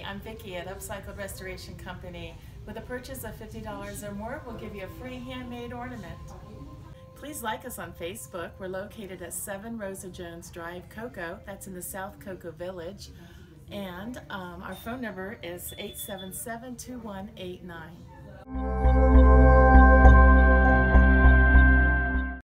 I'm Vicky at Upcycled Restoration Company. With a purchase of $50 or more, we'll give you a free handmade ornament. Please like us on Facebook. We're located at 7 Rosa Jones Drive, Cocoa. That's in the South Cocoa Village. And um, our phone number is 877 2189.